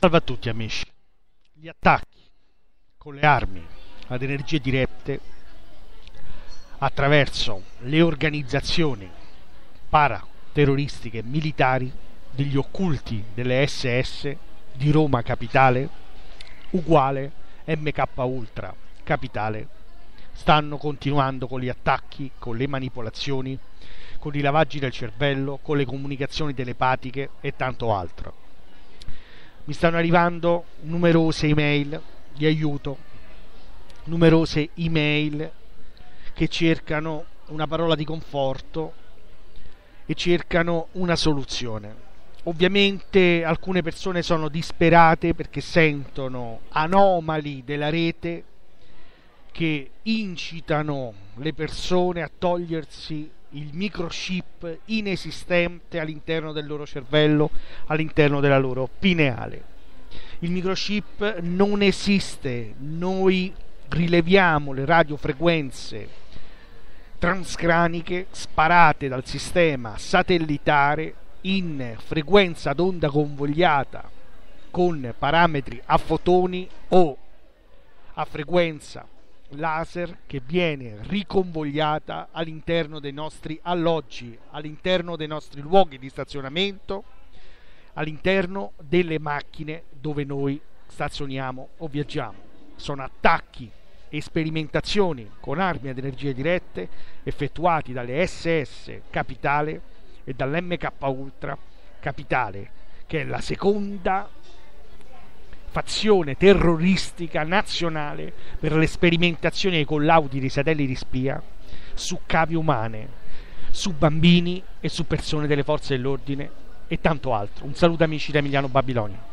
Salve a tutti amici. Gli attacchi con le armi ad energie dirette attraverso le organizzazioni paraterroristiche militari degli occulti delle SS di Roma Capitale uguale MK Ultra Capitale stanno continuando con gli attacchi, con le manipolazioni, con i lavaggi del cervello, con le comunicazioni telepatiche e tanto altro mi stanno arrivando numerose email di aiuto, numerose email che cercano una parola di conforto e cercano una soluzione. Ovviamente alcune persone sono disperate perché sentono anomali della rete che incitano le persone a togliersi il microchip inesistente all'interno del loro cervello, all'interno della loro pineale. Il microchip non esiste, noi rileviamo le radiofrequenze transcraniche sparate dal sistema satellitare in frequenza d'onda convogliata con parametri a fotoni o a frequenza laser che viene riconvogliata all'interno dei nostri alloggi, all'interno dei nostri luoghi di stazionamento, all'interno delle macchine dove noi stazioniamo o viaggiamo. Sono attacchi e sperimentazioni con armi ad energie dirette effettuati dalle SS Capitale e dall'MK Ultra Capitale, che è la seconda fazione terroristica nazionale per le sperimentazioni e i collaudi di satelliti spia su cavi umane, su bambini e su persone delle forze dell'ordine e tanto altro. Un saluto amici da Emiliano Babilonia.